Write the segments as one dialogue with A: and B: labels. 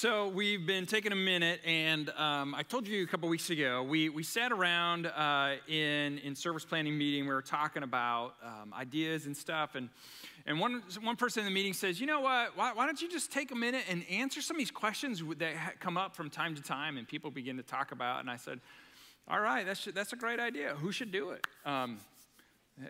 A: So we've been taking a minute, and um, I told you a couple weeks ago we, we sat around uh, in in service planning meeting. We were talking about um, ideas and stuff, and and one one person in the meeting says, "You know what? Why, why don't you just take a minute and answer some of these questions that come up from time to time?" And people begin to talk about. And I said, "All right, that's that's a great idea. Who should do it?" Um,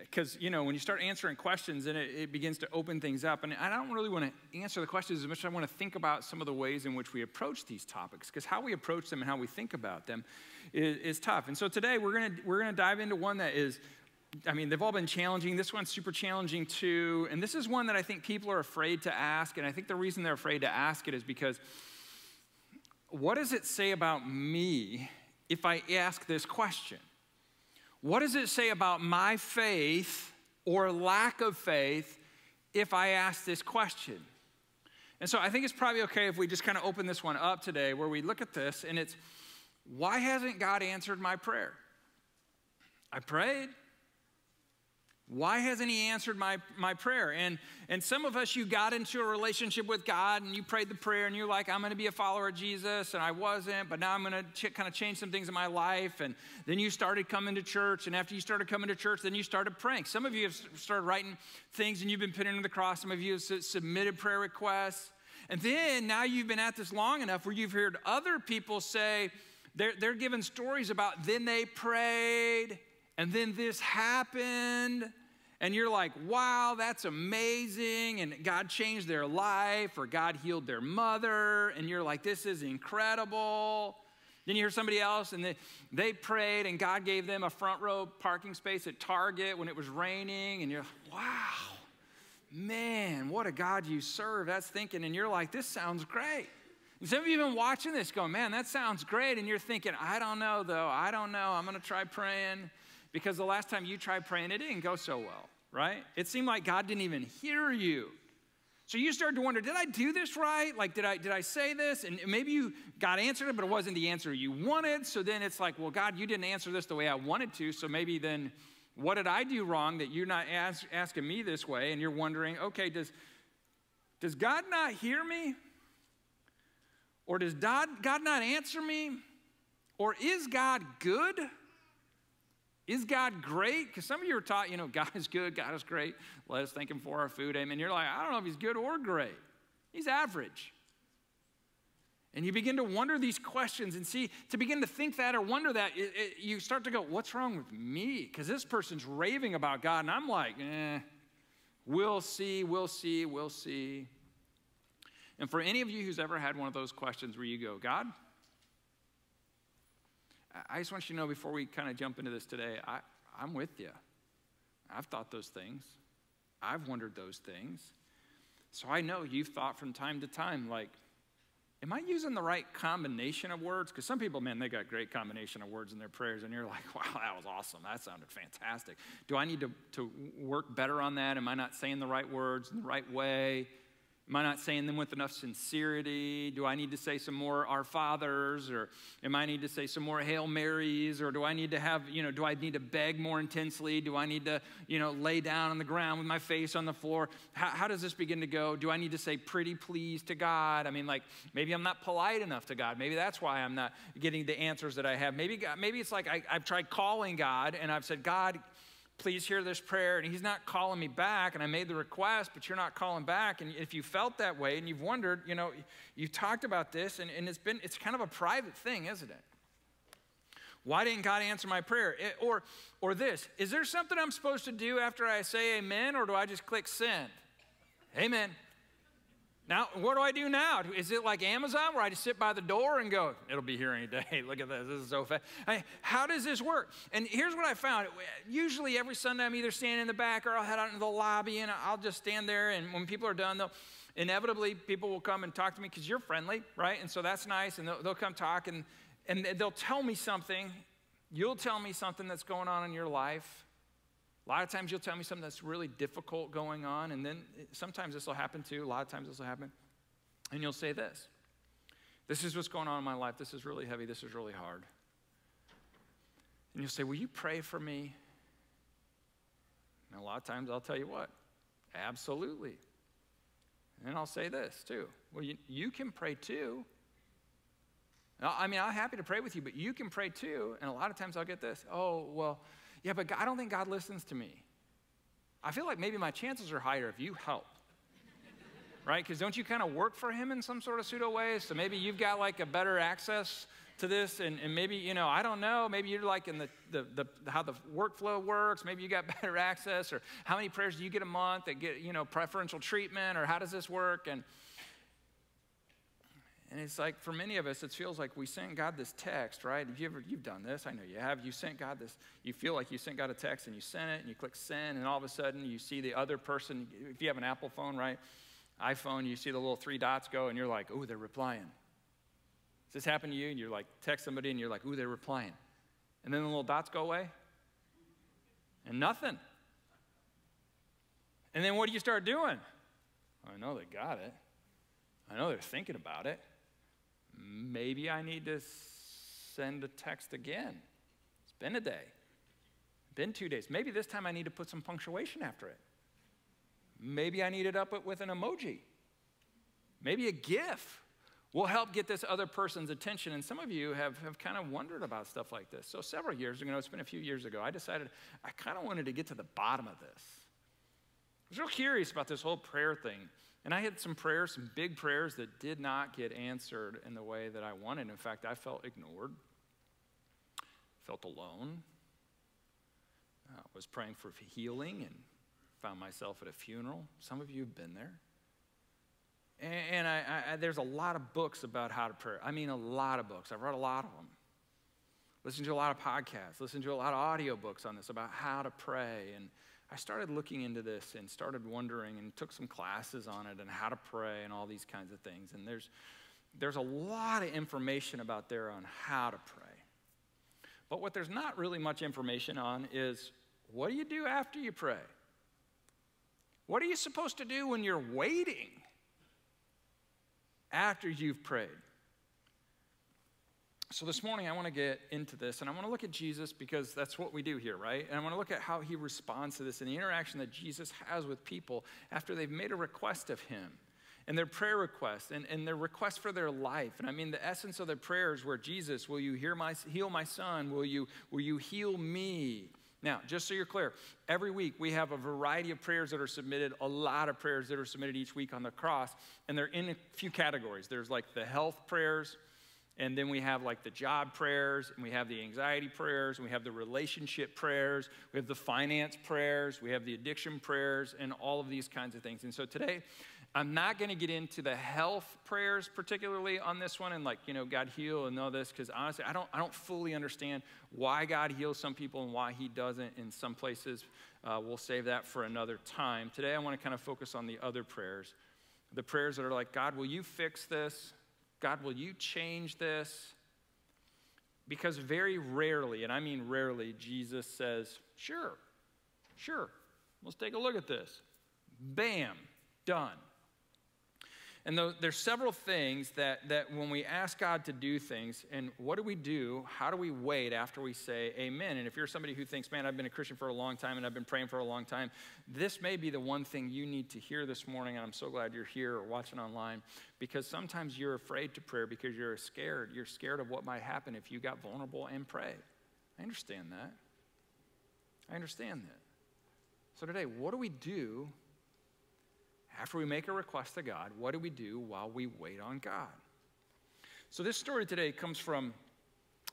A: because you know when you start answering questions and it, it, begins to open things up. And i don't really want to answer the questions as much as i want to think about some of the ways in which we approach these topics. Because how we approach them and how we think about them is, is tough. And so today we're going to we're going to dive into one that is i mean they've all been challenging. This one's super challenging too. And this is one that i think people are afraid to ask. And i think the reason they're afraid to ask it is because what does it say about me if i ask this question what does it say about my faith or lack of faith if I ask this question? And so I think it's probably okay if we just kind of open this one up today where we look at this and it's why hasn't God answered my prayer? I prayed. Why hasn't he answered my, my prayer? And, and some of us, you got into a relationship with God and you prayed the prayer and you're like, I'm going to be a follower of Jesus, and I wasn't, but now I'm going to ch- kind of change some things in my life. And then you started coming to church, and after you started coming to church, then you started praying. Some of you have started writing things and you've been putting them to the cross. Some of you have submitted prayer requests. And then now you've been at this long enough where you've heard other people say, they're, they're giving stories about then they prayed and then this happened and you're like, wow, that's amazing. And God changed their life, or God healed their mother. And you're like, this is incredible. Then you hear somebody else, and they, they prayed, and God gave them a front row parking space at Target when it was raining. And you're like, wow, man, what a God you serve. That's thinking. And you're like, this sounds great. And some of you have been watching this going, man, that sounds great. And you're thinking, I don't know, though. I don't know. I'm going to try praying because the last time you tried praying, it didn't go so well, right? It seemed like God didn't even hear you. So you started to wonder, did I do this right? Like, did I, did I say this? And maybe you God answered it, but it wasn't the answer you wanted. So then it's like, well, God, you didn't answer this the way I wanted to. So maybe then what did I do wrong that you're not ask, asking me this way? And you're wondering, okay, does, does God not hear me? Or does God, God not answer me? Or is God good? Is God great? Because some of you are taught, you know, God is good, God is great. Let us thank Him for our food. Amen. You're like, I don't know if He's good or great. He's average. And you begin to wonder these questions and see, to begin to think that or wonder that, it, it, you start to go, what's wrong with me? Because this person's raving about God, and I'm like, eh, we'll see, we'll see, we'll see. And for any of you who's ever had one of those questions where you go, God, I just want you to know before we kind of jump into this today, I, I'm with you. I've thought those things, I've wondered those things. So I know you've thought from time to time, like, am I using the right combination of words? Because some people, man, they got great combination of words in their prayers, and you're like, wow, that was awesome. That sounded fantastic. Do I need to, to work better on that? Am I not saying the right words in the right way? Am I not saying them with enough sincerity? Do I need to say some more Our Fathers? Or am I need to say some more Hail Marys? Or do I need to have, you know, do I need to beg more intensely? Do I need to, you know, lay down on the ground with my face on the floor? How, how does this begin to go? Do I need to say pretty please to God? I mean, like, maybe I'm not polite enough to God. Maybe that's why I'm not getting the answers that I have. Maybe, maybe it's like I, I've tried calling God and I've said, God, please hear this prayer. And he's not calling me back. And I made the request, but you're not calling back. And if you felt that way and you've wondered, you know, you've talked about this and, and it's been, it's kind of a private thing, isn't it? Why didn't God answer my prayer? It, or, or this, is there something I'm supposed to do after I say amen, or do I just click send? Amen. Now, what do I do now? Is it like Amazon where I just sit by the door and go, it'll be here any day. Look at this. This is so fast. I how does this work? And here's what I found. Usually every Sunday I'm either standing in the back or I'll head out into the lobby and I'll just stand there. And when people are done, they'll inevitably people will come and talk to me because you're friendly, right? And so that's nice. And they'll, they'll come talk and, and they'll tell me something. You'll tell me something that's going on in your life. A lot of times you'll tell me something that's really difficult going on, and then sometimes this will happen too. A lot of times this will happen. And you'll say this This is what's going on in my life. This is really heavy. This is really hard. And you'll say, Will you pray for me? And a lot of times I'll tell you what, absolutely. And I'll say this too. Well, you, you can pray too. I mean, I'm happy to pray with you, but you can pray too. And a lot of times I'll get this oh, well, yeah, but I don't think God listens to me. I feel like maybe my chances are higher if you help. right? Because don't you kind of work for him in some sort of pseudo way? So maybe you've got like a better access to this, and, and maybe, you know, I don't know, maybe you're like in the, the, the, how the workflow works, maybe you got better access, or how many prayers do you get a month that get, you know, preferential treatment, or how does this work? And and it's like for many of us, it feels like we sent God this text, right? Have you ever you've done this? I know you have. You sent God this. You feel like you sent God a text, and you sent it, and you click send, and all of a sudden you see the other person. If you have an Apple phone, right, iPhone, you see the little three dots go, and you're like, oh, they're replying. Does this happen to you? And you're like, text somebody, and you're like, ooh, they're replying, and then the little dots go away, and nothing. And then what do you start doing? I know they got it. I know they're thinking about it maybe I need to send a text again. It's been a day, been two days. Maybe this time I need to put some punctuation after it. Maybe I need it up with an emoji. Maybe a GIF will help get this other person's attention. And some of you have, have kind of wondered about stuff like this. So, several years ago, it's been a few years ago, I decided I kind of wanted to get to the bottom of this. I was real curious about this whole prayer thing. And I had some prayers, some big prayers that did not get answered in the way that I wanted. In fact, I felt ignored, felt alone. I was praying for healing and found myself at a funeral. Some of you have been there. And, I, I, there's a lot of books about how to pray. I mean, a lot of books. I've read a lot of them. Listened to a lot of podcasts, listened to a lot of audiobooks on this about how to pray. And I started looking into this and started wondering and took some classes on it and how to pray and all these kinds of things. And there's, there's a lot of information about there on how to pray. But what there's not really much information on is what do you do after you pray? What are you supposed to do when you're waiting after you've prayed? So, this morning, I want to get into this, and I want to look at Jesus because that's what we do here, right? And I want to look at how he responds to this and the interaction that Jesus has with people after they've made a request of him and their prayer request and, and their request for their life. And I mean, the essence of their prayers were Jesus, will you hear my, heal my son? Will you, will you heal me? Now, just so you're clear, every week we have a variety of prayers that are submitted, a lot of prayers that are submitted each week on the cross, and they're in a few categories. There's like the health prayers, and then we have like the job prayers, and we have the anxiety prayers, and we have the relationship prayers, we have the finance prayers, we have the addiction prayers, and all of these kinds of things. And so today, I'm not going to get into the health prayers particularly on this one and like, you know, God heal and all this because honestly, I don't, I don't fully understand why God heals some people and why he doesn't in some places. Uh, we'll save that for another time. Today, I want to kind of focus on the other prayers. The prayers that are like, God, will you fix this? God, will you change this? Because very rarely, and I mean rarely, Jesus says, Sure, sure, let's take a look at this. Bam, done. And there's several things that, that when we ask God to do things, and what do we do? How do we wait after we say amen? And if you're somebody who thinks, man, I've been a Christian for a long time and I've been praying for a long time, this may be the one thing you need to hear this morning. And I'm so glad you're here or watching online because sometimes you're afraid to pray because you're scared. You're scared of what might happen if you got vulnerable and pray. I understand that. I understand that. So today, what do we do after we make a request to God, what do we do while we wait on God? So, this story today comes from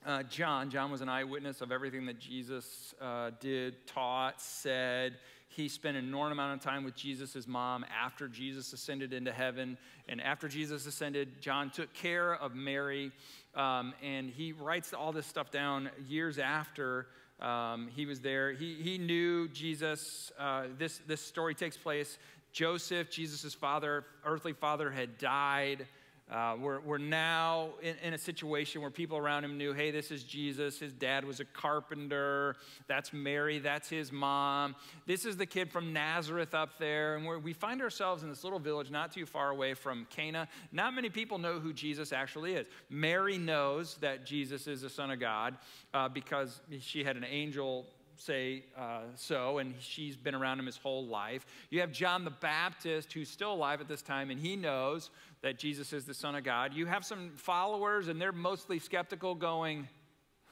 A: uh, John. John was an eyewitness of everything that Jesus uh, did, taught, said. He spent an enormous amount of time with Jesus' mom after Jesus ascended into heaven. And after Jesus ascended, John took care of Mary. Um, and he writes all this stuff down years after um, he was there. He, he knew Jesus. Uh, this, this story takes place Joseph, Jesus' father, earthly father, had died. Uh, we're, we're now in, in, a situation where people around him knew, hey, this is Jesus. His dad was a carpenter. That's Mary. That's his mom. This is the kid from Nazareth up there. And we find ourselves in this little village not too far away from Cana. Not many people know who Jesus actually is. Mary knows that Jesus is the Son of God uh, because she had an angel say uh, so, and she's been around him his whole life. You have John the Baptist, who's still alive at this time, and he knows that Jesus is the Son of God. You have some followers, and they're mostly skeptical, going,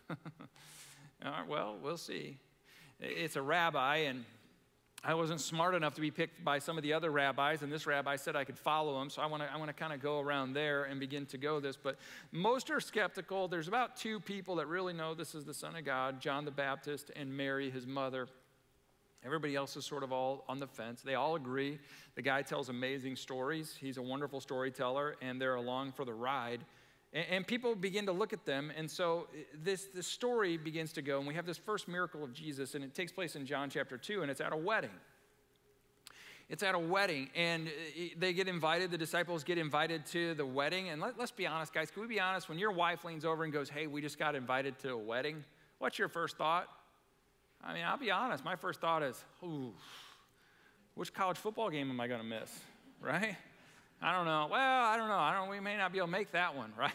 A: well, we'll see. It's a rabbi, and I wasn't smart enough to be picked by some of the other rabbis, and this rabbi said I could follow him, so I want to I want to kind of go around there and begin to go this. But most are skeptical. There's about two people that really know this is the Son of God John the Baptist and Mary, his mother. Everybody else is sort of all on the fence. They all agree. The guy tells amazing stories. He's a wonderful storyteller, and they're along for the ride. And, and people begin to look at them. And so eh, this, this story begins to go. And we have this first miracle of Jesus, and it takes place in John chapter 2, and it's at a wedding. It's at a wedding, and eh, they get invited, the disciples get invited to the wedding. And let, let's be honest, guys, can we be honest? When your wife leans over and goes, Hey, we just got invited to a wedding, what's your first thought? I mean, I'll be honest, my first thought is, Ooh, which college football game am I going to miss, right? I don't know. Well, I don't know. I don't. We may not be able to make that one, right?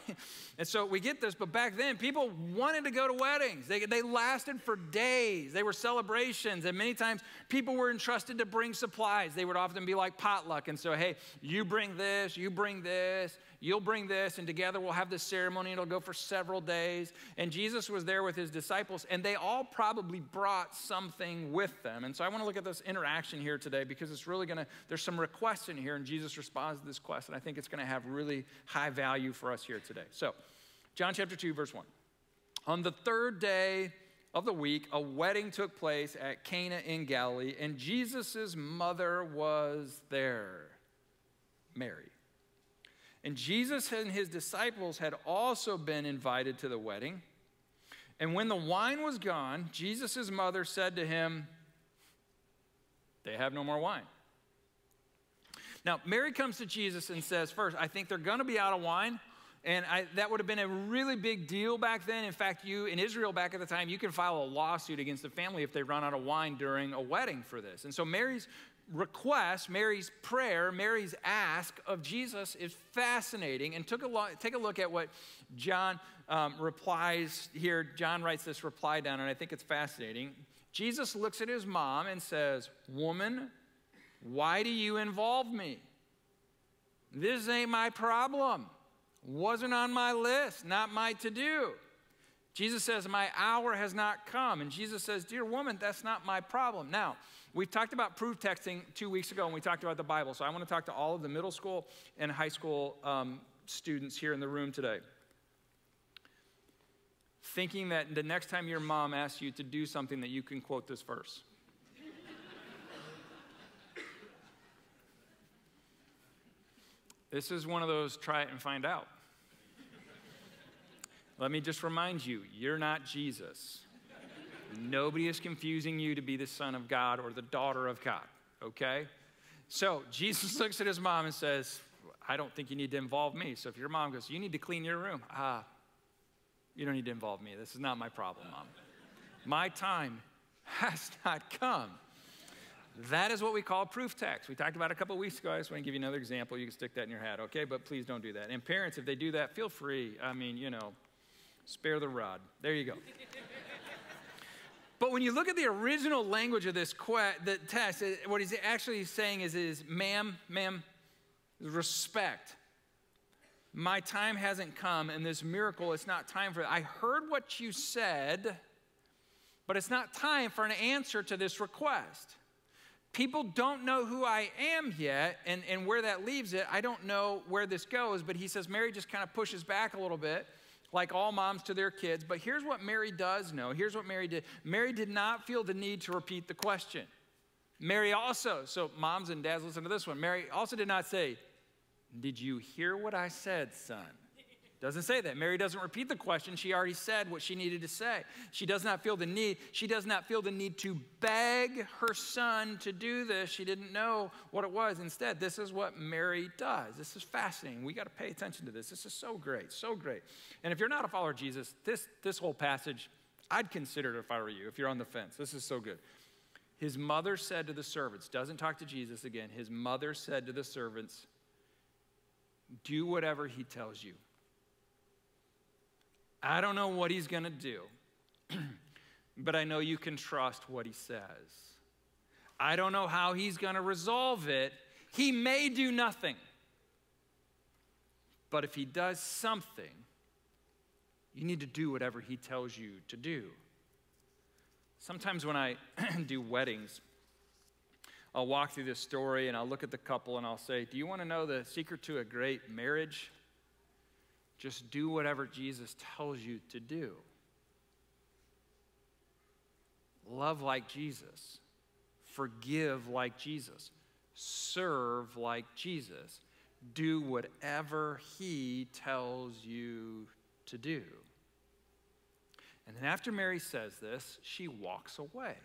A: And so we get this. But back then, people wanted to go to weddings. They, they lasted for days. They were celebrations, and many times people were entrusted to bring supplies. They would often be like potluck, and so hey, you bring this, you bring this. You'll bring this, and together we'll have this ceremony. It'll go for several days. And Jesus was there with his disciples, and they all probably brought something with them. And so I want to look at this interaction here today because it's really going to, there's some requests in here, and Jesus responds to this quest, and I think it's going to have really high value for us here today. So, John chapter 2, verse 1. On the third day, of the week, a wedding took place at Cana in Galilee, and Jesus' mother was there, Mary. And Jesus and his disciples had also been invited to the wedding. And when the wine was gone, Jesus' mother said to him, They have no more wine. Now, Mary comes to Jesus and says, First, I think they're going to be out of wine. And I, that would have been a really big deal back then. In fact, you in Israel back at the time, you can file a lawsuit against the family if they run out of wine during a wedding for this. And so Mary's request, Mary's prayer, Mary's ask of Jesus is fascinating. And took a lo- take a look at what John um, replies here. John writes this reply down, and I think it's fascinating. Jesus looks at his mom and says, Woman, why do you involve me? This ain't my problem. Wasn't on my list, not my to do. Jesus says, My hour has not come. And Jesus says, Dear woman, that's not my problem. Now, we talked about proof texting two weeks ago and we talked about the Bible. So I want to talk to all of the middle school and high school um, students here in the room today. Thinking that the next time your mom asks you to do something, that you can quote this verse. this is one of those try it and find out. Let me just remind you you're not Jesus. Nobody is confusing you to be the son of God or the daughter of God, okay? So Jesus looks at his mom and says, I don't think you need to involve me. So if your mom goes, You need to clean your room, ah, you don't need to involve me. This is not my problem, mom. My time has not come. That is what we call proof text. We talked about a couple weeks ago. I just want to give you another example. You can stick that in your hat, okay? But please don't do that. And parents, if they do that, feel free. I mean, you know, spare the rod. There you go. But when you look at the original language of this que- the what he's actually saying is, is ma'am, ma'am, respect. My time hasn't come, and this miracle, it's not time for it. I heard what you said, but it's not time for an answer to this request. People don't know who I am yet, and, and where that leaves it, I don't know where this goes, but he says Mary just kind of pushes back a little bit like all moms to their kids. But here's what Mary does know. Here's what Mary did Mary did not feel the need to repeat the question. Mary also, so moms and dads, listen to this one. Mary also did not say, Did you hear what I said, son? Doesn't say that. Mary doesn't repeat the question. She already said what she needed to say. She does not feel the need. She does not feel the need to beg her son to do this. She didn't know what it was. Instead, this is what Mary does. This is fascinating. We got to pay attention to this. This is so great, so great. And if you're not a follower of Jesus, this, this whole passage, I'd consider it if I were you, if you're on the fence. This is so good. His mother said to the servants, doesn't talk to Jesus again. His mother said to the servants, Do whatever he tells you. I don't know what he's going to do. but I know you can trust what he says. I don't know how he's going to resolve it. He may do nothing. But if he does something, you need to do whatever he tells you to do. Sometimes when I do weddings, I'll walk through this story and I'll look at the couple and I'll say, Do you want to know the secret to a great marriage? Just do whatever Jesus tells you to do. Love like Jesus, forgive like Jesus, serve like Jesus. Do whatever he tells you to do. And then after Mary says this, she walks away.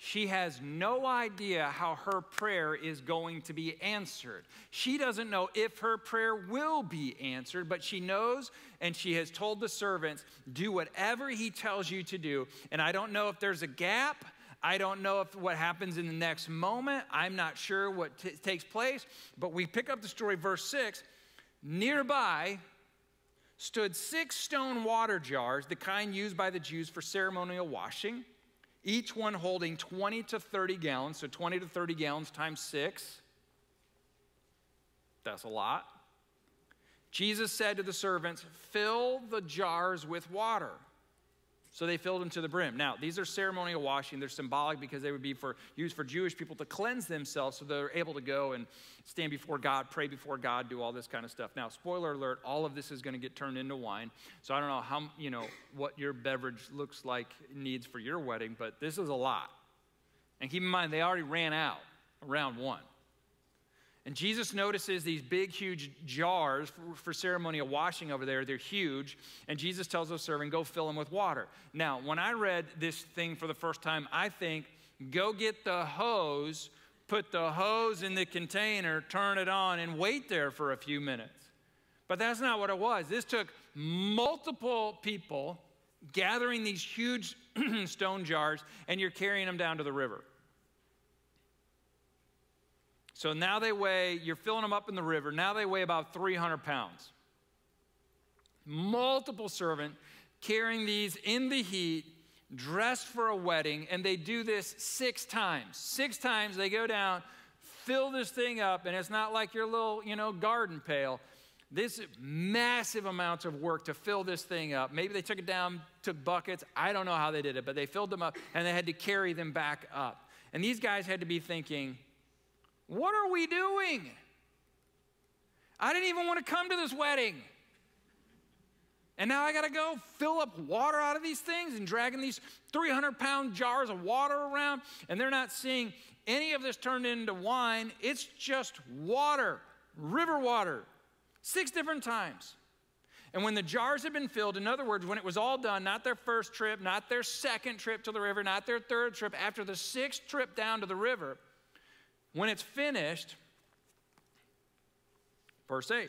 A: She has no idea how her prayer is going to be answered. She doesn't know if her prayer will be answered, but she knows and she has told the servants, do whatever he tells you to do. And I don't know if there's a gap. I don't know if what happens in the next moment. I'm not sure what takes place. But we pick up the story, verse 6. Nearby stood six stone water jars, the kind used by the Jews for ceremonial washing each one holding 20 to 30 gallons. So 20 to 30 gallons times six. That's a lot. Jesus said to the servants, Fill the jars with water. So they filled them to the brim. Now, these are ceremonial washing. They're symbolic because they would be for, used for Jewish people to cleanse themselves so they're able to go and stand before God, pray before God, do all this kind of stuff. Now, spoiler alert, all of this is going to get turned into wine. So I don't know how, you know, what your beverage looks like needs for your wedding, but this is a lot. And keep in mind, they already ran out around one. And Jesus notices these big, huge jars for, for, ceremonial washing over there. They're huge. And Jesus tells the servant, go fill them with water. Now, when I read this thing for the first time, I think, go get the hose, put the hose in the container, turn it on, and wait there for a few minutes. But that's not what it was. This took multiple people gathering these huge stone jars, and you're carrying them down to the river. So now they weigh, you're filling them up in the river, now they weigh about 300 pounds. Multiple servant carrying these in the heat, dressed for a wedding, and they do this six times. Six times they go down, fill this thing up, and it's not like your little, you know, garden pail. This is massive amounts of work to fill this thing up. Maybe they took it down, took buckets. I don't know how they did it, but they filled them up and they had to carry them back up. And these guys had to be thinking, what are we doing? I didn't even want to come to this wedding. And now I got to go fill up water out of these things and dragging these 300 pound jars of water around. And they're not seeing any of this turned into wine. It's just water, river water, six different times. And when the jars had been filled, in other words, when it was all done, not their first trip, not their second trip to the river, not their third trip, after the sixth trip down to the river, when it's finished, verse 8.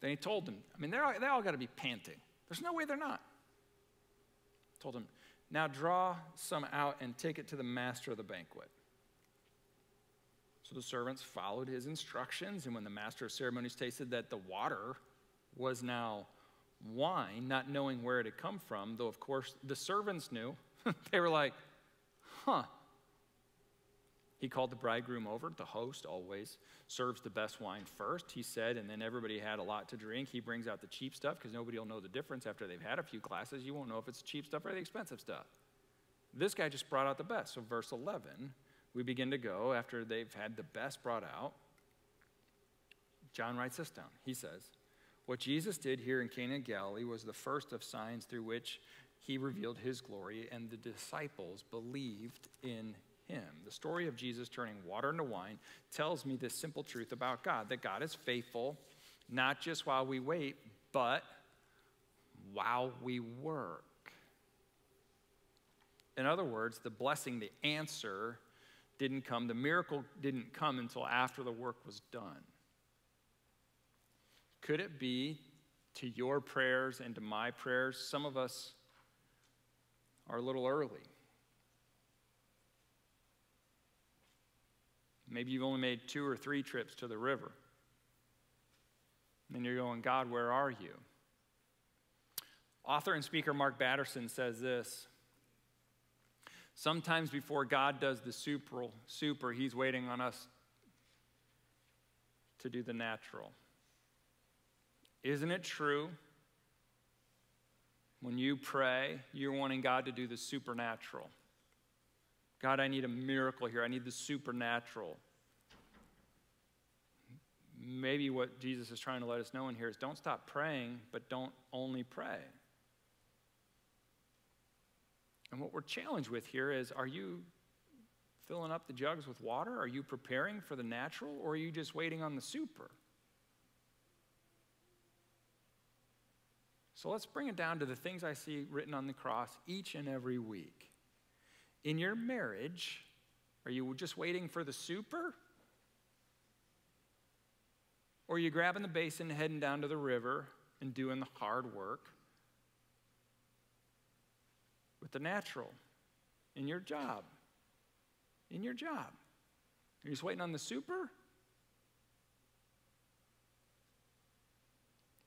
A: Then he told them, I mean, they're all, they all got to be panting. There's no way they're not. Told them, now draw some out and take it to the master of the banquet. So the servants followed his instructions, and when the master of ceremonies tasted that the water was now wine, not knowing where it had come from, though of course the servants knew, they were like, huh, he called the bridegroom over. The host always serves the best wine first, he said, and then everybody had a lot to drink. He brings out the cheap stuff because nobody will know the difference after they've had a few glasses. You won't know if it's cheap stuff or the expensive stuff. This guy just brought out the best. So, verse 11, we begin to go after they've had the best brought out. John writes this down. He says, What Jesus did here in Cana of Galilee was the first of signs through which he revealed his glory, and the disciples believed in him. The story of Jesus turning water into wine tells me this simple truth about God that God is faithful, not just while we wait, but while we work. In other words, the blessing, the answer didn't come, the miracle didn't come until after the work was done. Could it be to your prayers and to my prayers, some of us are a little early? Maybe you've only made two or three trips to the river. And you're going, God, where are you? Author and speaker Mark Batterson says this Sometimes before God does the super, super, he's waiting on us to do the natural. Isn't it true? When you pray, you're wanting God to do the supernatural. God, I need a miracle here. I need the supernatural. Maybe what Jesus is trying to let us know in here is don't stop praying, but don't only pray. And what we're challenged with here is are you filling up the jugs with water? Are you preparing for the natural, or are you just waiting on the super? So let's bring it down to the things I see written on the cross each and every week. In your marriage, are you just waiting for the super? Or are you grabbing the basin, heading down to the river, and doing the hard work with the natural in your job? In your job. Are you just waiting on the super?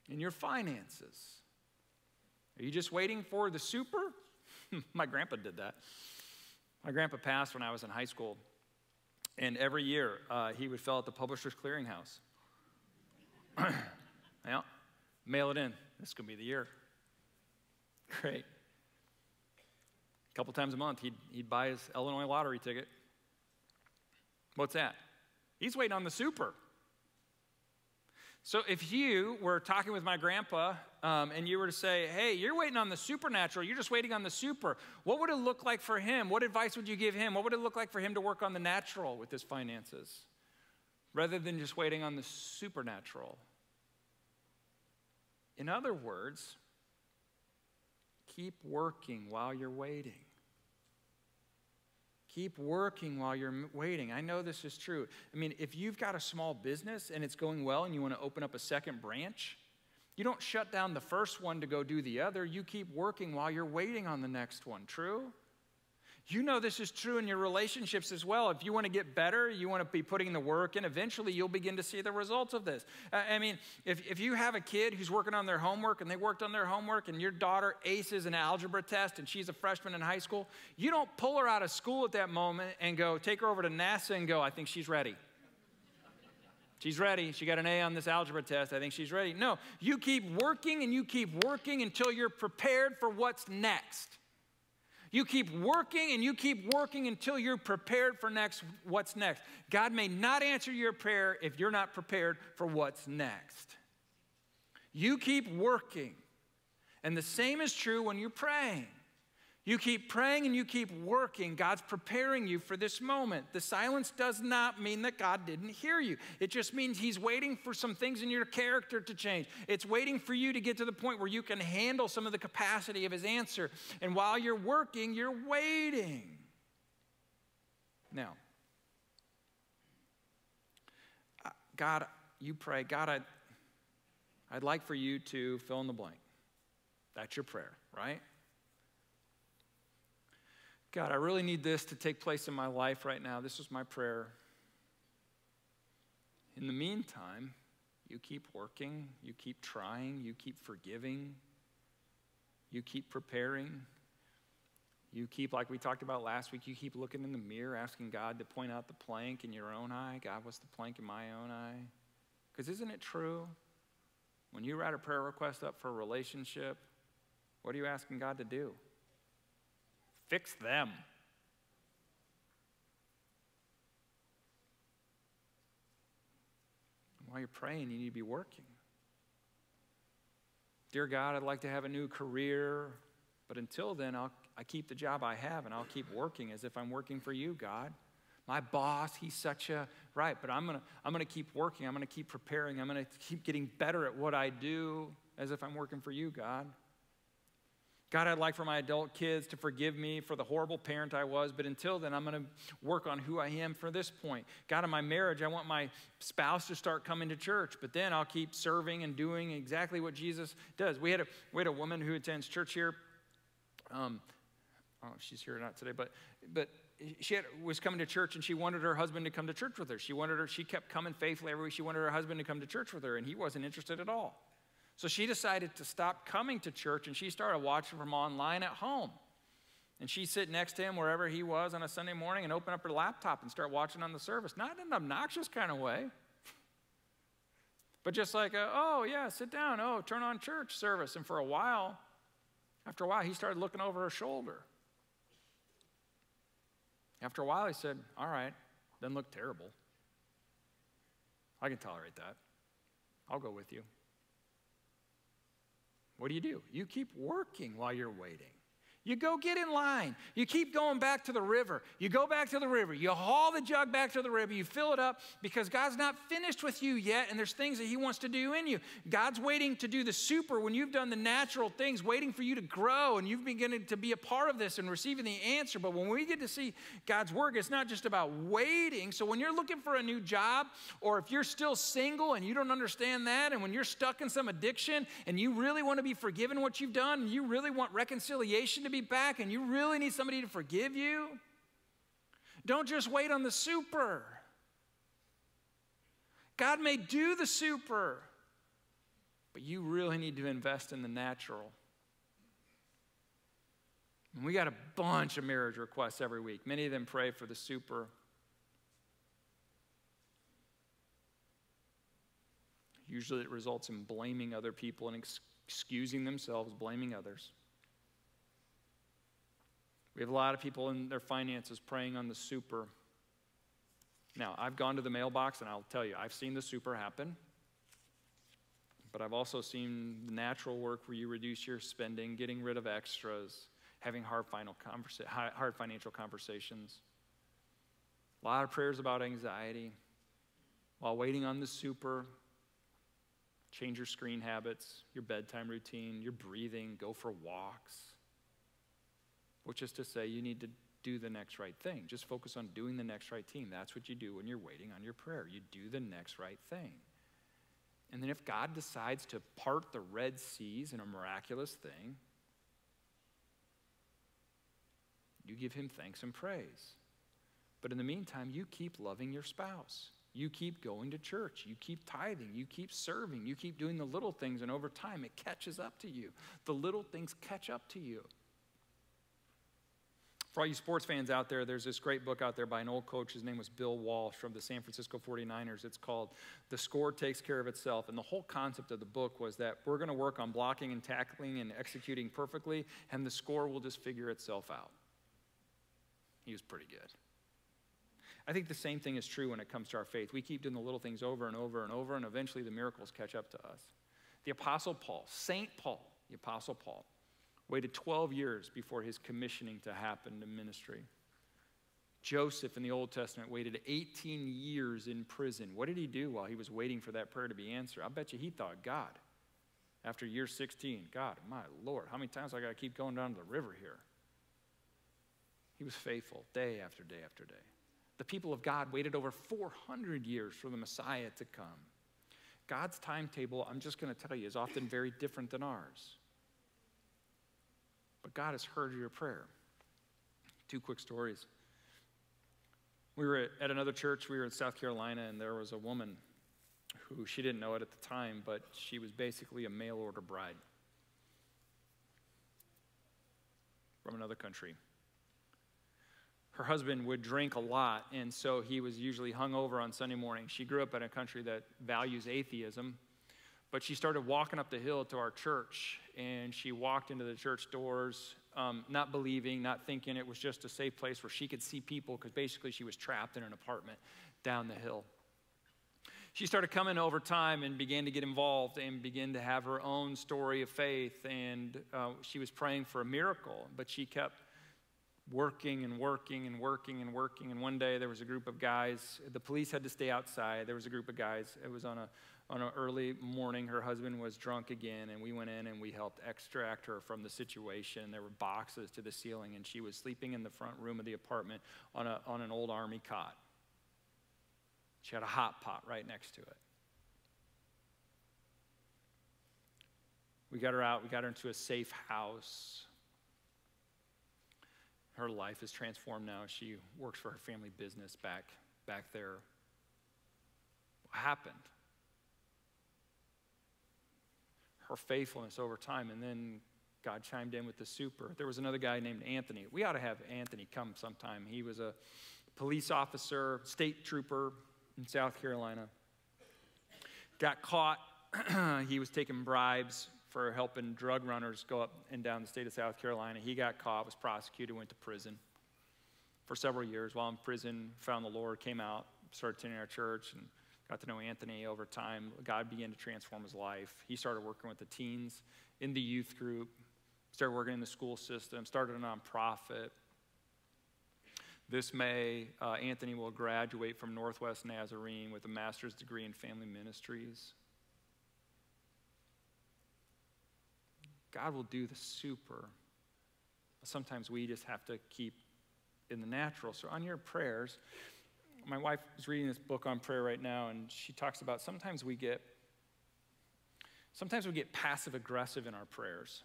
A: In your finances. Are you just waiting for the super? My grandpa did that. My grandpa passed when I was in high school, and every year uh, he would fill out the Publishers Clearinghouse. yeah, mail it in. This could be the year. Great. A couple times a month, he'd, he'd buy his Illinois lottery ticket. What's that? He's waiting on the super. So if you were talking with my grandpa um, and you were to say, hey, you're waiting on the supernatural, you're just waiting on the super, what would it look like for him? What advice would you give him? What would it look like for him to work on the natural with his finances rather than just waiting on the supernatural? In other words, keep working while you're waiting. Keep working while you're waiting. I know this is true. I mean, if you've got a small business and it's going well and you want to open up a second branch, you don't shut down the first one to go do the other. You keep working while you're waiting on the next one. True? You know this is true in your relationships as well. If you want to get better, you want to be putting the work in, eventually you'll begin to see the results of this. I mean, if, if you have a kid who's working on their homework and they worked on their homework and your daughter aces an algebra test and she's a freshman in high school, you don't pull her out of school at that moment and go, take her over to NASA and go, I think she's ready. She's ready. She got an A on this algebra test. I think she's ready. No, you keep working and you keep working until you're prepared for what's next. You keep working and you keep working until you're prepared for next what's next. God may not answer your prayer if you're not prepared for what's next. You keep working. And the same is true when you're praying. You keep praying and you keep working. God's preparing you for this moment. The silence does not mean that God didn't hear you. It just means He's waiting for some things in your character to change. It's waiting for you to get to the point where you can handle some of the capacity of His answer. And while you're working, you're waiting. Now, God, you pray, God, I'd, I'd like for you to fill in the blank. That's your prayer, right? God, I really need this to take place in my life right now. This is my prayer. In the meantime, you keep working, you keep trying, you keep forgiving, you keep preparing. You keep, like we talked about last week, you keep looking in the mirror, asking God to point out the plank in your own eye. God, what's the plank in my own eye? Because isn't it true? When you write a prayer request up for a relationship, what are you asking God to do? Fix them. While you're praying, you need to be working. Dear God, I'd like to have a new career, but until then, I'll, I keep the job I have and I'll keep working as if I'm working for you, God. My boss, he's such a, right, but I'm gonna, I'm gonna keep working. I'm gonna keep preparing. I'm gonna keep getting better at what I do as if I'm working for you, God. God, I'd like for my adult kids to forgive me for the horrible parent I was, but until then, I'm going to work on who I am for this point. God, in my marriage, I want my spouse to start coming to church, but then I'll keep serving and doing exactly what Jesus does. We had a, we had a woman who attends church here. Um, I don't know if she's here or not today, but, but she had, was coming to church and she wanted her husband to come to church with her. She wanted her, she kept coming faithfully every week. She wanted her husband to come to church with her, and he wasn't interested at all. So she decided to stop coming to church and she started watching from online at home. And she'd sit next to him wherever he was on a Sunday morning and open up her laptop and start watching on the service. Not in an obnoxious kind of way, but just like, a, oh, yeah, sit down. Oh, turn on church service. And for a while, after a while, he started looking over her shoulder. After a while, he said, all right, doesn't look terrible. I can tolerate that. I'll go with you. What do you do? You keep working while you're waiting. You go get in line. You keep going back to the river. You go back to the river. You haul the jug back to the river. You fill it up because God's not finished with you yet, and there's things that He wants to do in you. God's waiting to do the super when you've done the natural things, waiting for you to grow, and you've beginning to be a part of this and receiving the answer. But when we get to see God's work, it's not just about waiting. So when you're looking for a new job, or if you're still single and you don't understand that, and when you're stuck in some addiction and you really want to be forgiven what you've done, and you really want reconciliation to be be back and you really need somebody to forgive you, don't just wait on the super. God may do the super, but you really need to invest in the natural. And we got a bunch of marriage requests every week. Many of them pray for the super. Usually it results in blaming other people and excusing themselves, blaming others. We have a lot of people in their finances praying on the super. Now, I've gone to the mailbox and I'll tell you, I've seen the super happen. But I've also seen the natural work where you reduce your spending, getting rid of extras, having hard, final conversa- hard financial conversations. A lot of prayers about anxiety. While waiting on the super, change your screen habits, your bedtime routine, your breathing, go for walks which is to say, you need to do the next right thing. Just focus on doing the next right thing. That's what you do when you're waiting on your prayer. You do the next right thing. And then if God decides to part the Red Seas in a miraculous thing, you give him thanks and praise. But in the meantime, you keep loving your spouse. You keep going to church. You keep tithing. You keep serving. You keep doing the little things, and over time, it catches up to you. The little things catch up to you. For all you sports fans out there, there's this great book out there by an old coach. His name was Bill Walsh from the San Francisco 49ers. It's called The Score Takes Care of Itself. And the whole concept of the book was that we're going to work on blocking and tackling and executing perfectly, and the score will just figure itself out. He was pretty good. I think the same thing is true when it comes to our faith. We keep doing the little things over and over and over, and eventually the miracles catch up to us. The Apostle Paul, St. Paul, the Apostle Paul, waited 12 years before his commissioning to happen to ministry. Joseph in the Old Testament waited 18 years in prison. What did he do while he was waiting for that prayer to be answered? I bet you he thought, God, after year 16, God, my Lord, how many times I got to keep going down to the river here? He was faithful day after day after day. The people of God waited over 400 years for the Messiah to come. God's timetable, I'm just going to tell you, is often very different than ours. But God has heard your prayer. Two quick stories. We were at another church, we were in South Carolina, and there was a woman who she didn't know it at the time, but she was basically a mail order bride from another country. Her husband would drink a lot, and so he was usually hung over on Sunday morning. She grew up in a country that values atheism, but she started walking up the hill to our church, and she walked into the church doors, um, not believing, not thinking it was just a safe place where she could see people, because basically she was trapped in an apartment down the hill. She started coming over time and began to get involved and began to have her own story of faith. And uh, she was praying for a miracle, but she kept working and working and working and working. And one day there was a group of guys, the police had to stay outside. There was a group of guys, it was on a on an early morning, her husband was drunk again, and we went in and we helped extract her from the situation. There were boxes to the ceiling, and she was sleeping in the front room of the apartment on, a, on an old army cot. She had a hot pot right next to it. We got her out, we got her into a safe house. Her life is transformed now. She works for her family business back, back there. What happened? Her faithfulness over time. And then God chimed in with the super. There was another guy named Anthony. We ought to have Anthony come sometime. He was a police officer, state trooper in South Carolina. Got caught. he was taking bribes for helping drug runners go up and down the state of South Carolina. He got caught, was prosecuted, went to prison for several years. While in prison, found the Lord, came out, started attending our church, and got to know Anthony over time. God began to transform his life. He started working with the teens in the youth group, started working in the school system, started a nonprofit. This May, uh, Anthony will graduate from Northwest Nazarene with a master's degree in family ministries. God will do the super. Sometimes we just have to keep in the natural. So, on your prayers, my wife is reading this book on prayer right now, and she talks about sometimes we get sometimes we get passive aggressive in our prayers,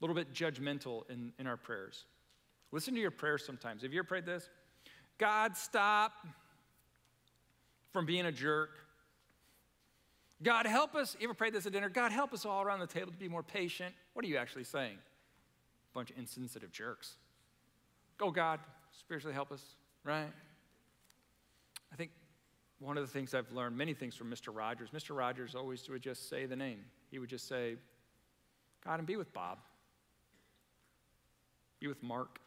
A: a little bit judgmental in, in our prayers. Listen to your prayers sometimes. Have you ever prayed this? God, stop from being a jerk. God, help us. You ever prayed this at dinner? God, help us all around the table to be more patient. What are you actually saying? A bunch of insensitive jerks. Go, God, spiritually help us, right? I think one of the things I've learned, many things from Mr. Rogers, Mr. Rogers always would just say the name. He would just say, God, and be with Bob, be with Mark,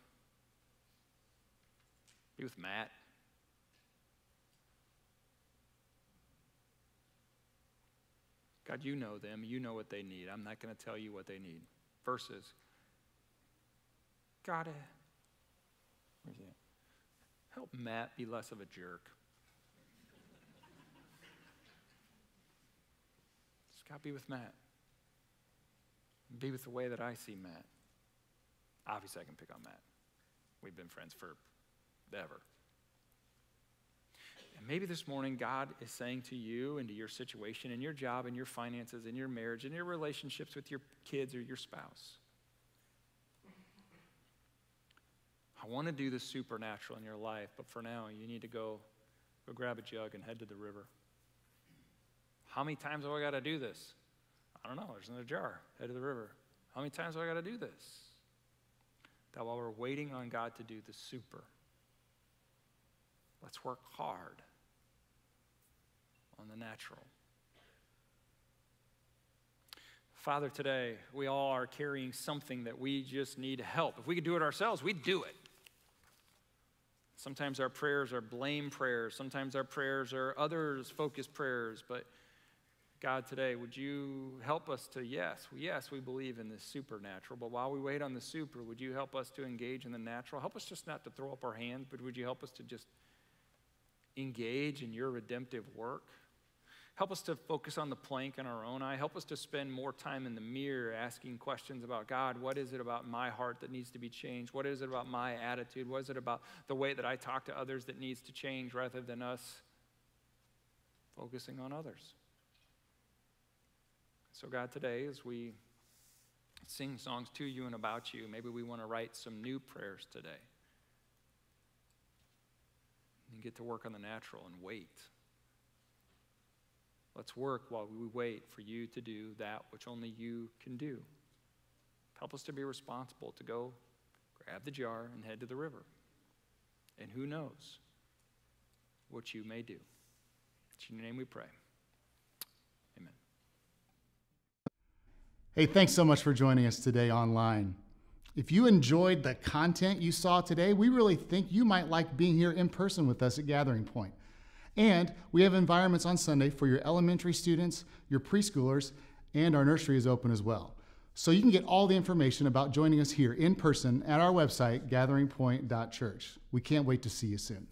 A: be with Matt. God, you know them. You know what they need. I'm not going to tell you what they need. Verses. God, eh. where's? Help Matt be less of a jerk. God, be with Matt. Be with the way that I see Matt. Obviously, I can pick on Matt. We've been friends forever. And maybe this morning, God is saying to you and to your situation, and your job, and your finances, and your marriage, and your relationships with your kids or your spouse. I want to do the supernatural in your life, but for now, you need to go, go grab a jug and head to the river. How many times have I got to do this? I don't know. There's another jar. Head to the river. How many times have I got to do this? That while we're waiting on God to do the super, let's work hard on the natural. Father, today we all are carrying something that we just need help. If we could do it ourselves, we'd do it. Sometimes our prayers are blame prayers, sometimes our prayers are others focused prayers, but God, today, would you help us to, yes, yes, we believe in this supernatural, but while we wait on the super, would you help us to engage in the natural? Help us just not to throw up our hands, but would you help us to just engage in your redemptive work? Help us to focus on the plank in our own eye. Help us to spend more time in the mirror asking questions about God. What is it about my heart that needs to be changed? What is it about my attitude? What is it about the way that I talk to others that needs to change rather than us focusing on others? So, God, today, as we sing songs to you and about you, maybe we want to write some new prayers today. And get to work on the natural and wait. Let's work while we wait for you to do that which only you can do. Help us to be responsible to go grab the jar and head to the river. And who knows what you may do. It's in your name we pray.
B: Hey, thanks so much for joining us today online. If you enjoyed the content you saw today, we really think you might like being here in person with us at Gathering Point. And we have environments on Sunday for your elementary students, your preschoolers, and our nursery is open as well. So you can get all the information about joining us here in person at our website, gatheringpoint.church. We can't wait to see you soon.